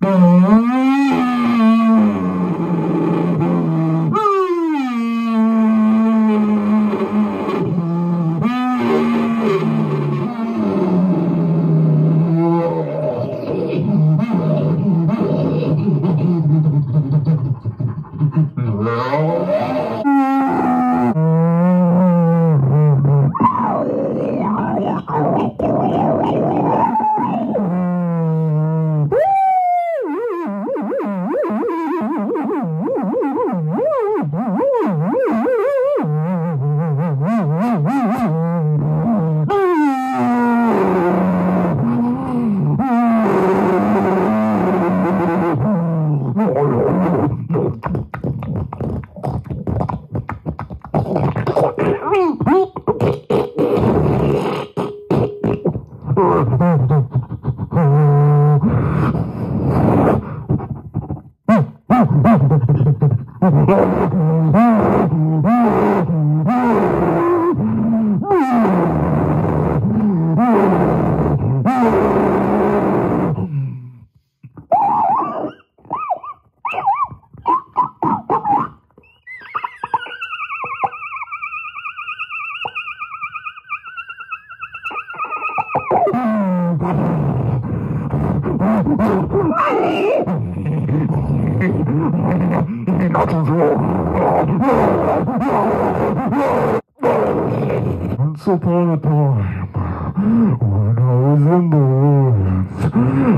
Mm-hmm. Oh, once upon a time, when I was in the woods,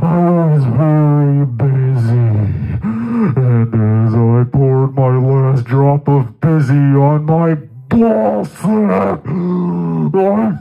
I was very busy. And as I poured my last drop of busy on my ball I as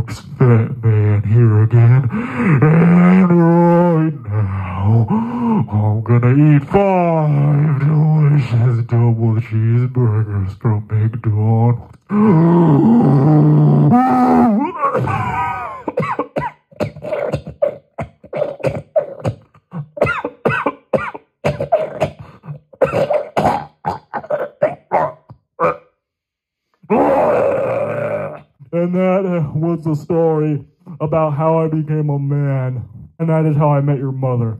folks, Fat Man here again. And right now, I'm gonna eat five delicious double cheeseburgers from McDonald's. Was the story about how I became a man. And that is how I met your mother.